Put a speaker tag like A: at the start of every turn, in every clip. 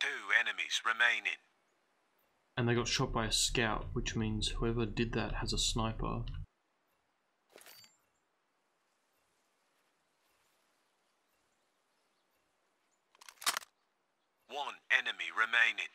A: Two enemies remaining.
B: And they got shot by a scout, which means whoever did that has a sniper.
A: One enemy remaining.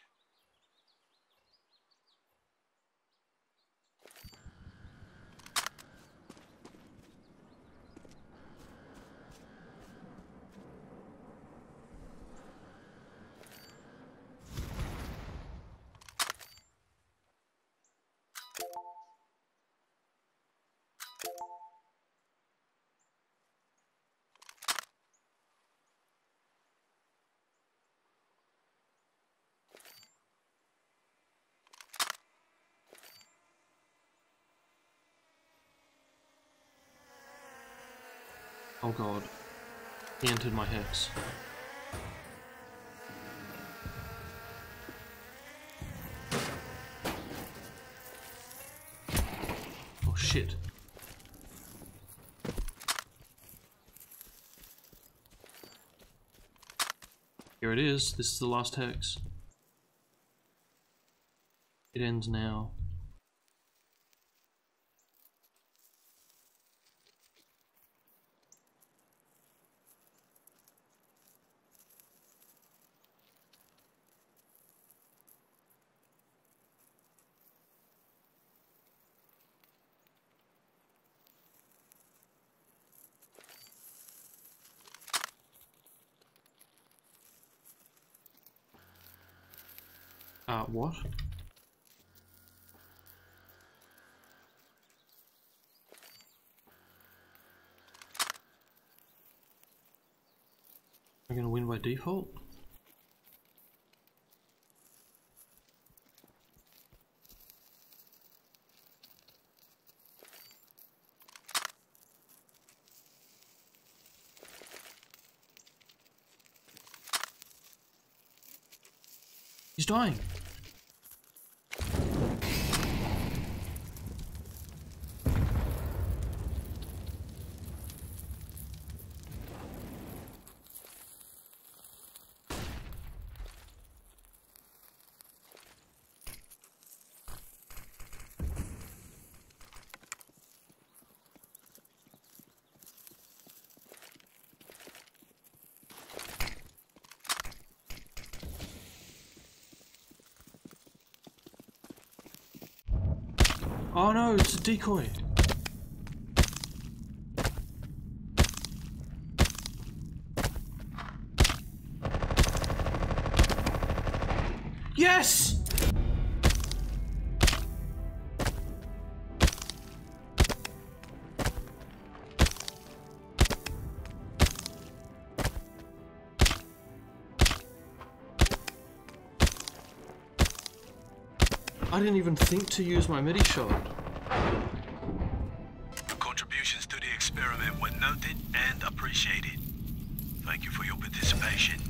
B: Oh god. He entered my hex. Shit. Here it is. This is the last hex. It ends now. Uh, what? Am I gonna win by default? He's dying. Oh no, it's a decoy. Yes! I didn't even think to use my Medi-Shot.
A: Contributions to the experiment were noted and appreciated. Thank you for your participation.